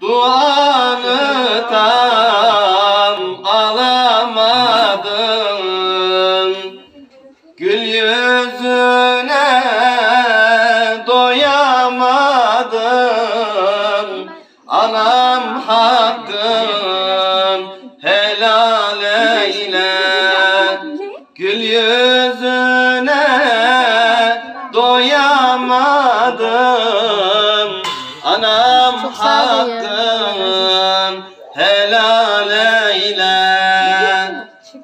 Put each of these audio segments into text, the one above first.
Duanı tam alamadım Gül yüzüne doyamadım Anam hakkım helal eyle. Gül yüzüne doyamadım Hakkım helal eyle.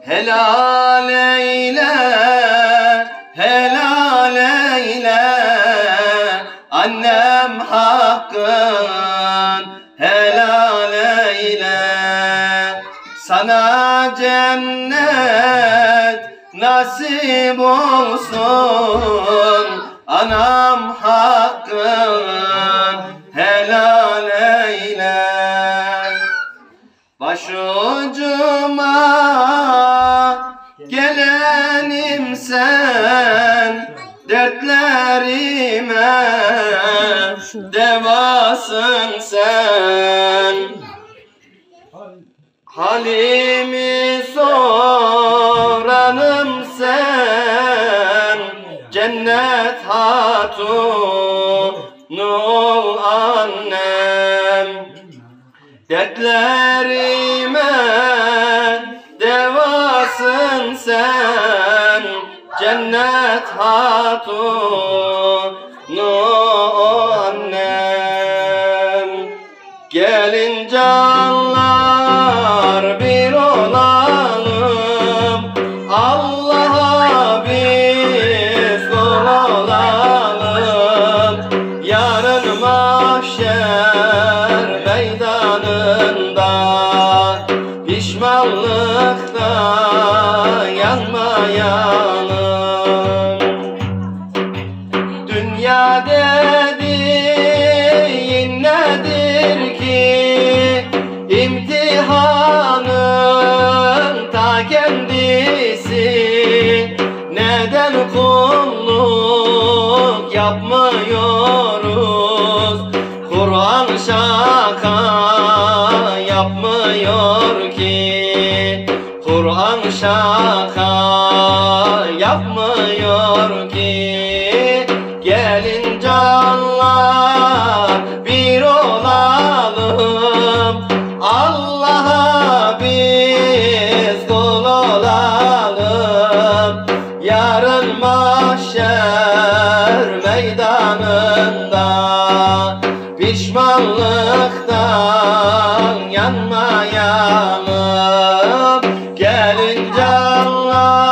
Helal eyle Helal eyle. Annem hakkın helal eyle. Sana cennet nasip olsun. Anam hakkın Başucuma gelenim sen Dertlerime devasın sen. Halimi soranım sen Cennet hatunu Dertlerime devasın sen Cennet hatunu Dünya dediğin nedir ki? İmtihanın ta kendisi. Neden kulluk yapmıyoruz? Kur'an şaka yapmıyor ki. Kur'an şaka yapmıyor ki Allah'a biz kul olalım. Yarın mahşer meydanında Pişmanlıktan yanmayalım. Gelin canlar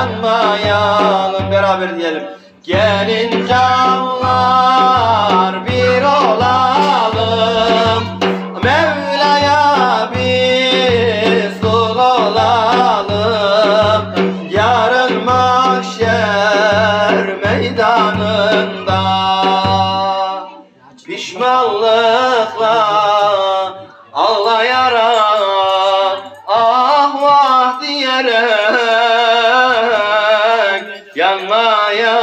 yanmayalım beraber diyelim. Gelin canlar bir olalım Mevla'ya biz kul olalım Yarın mahşer meydanında Pişmanlıkla ağlayarak Ah vah diyerek Yeah.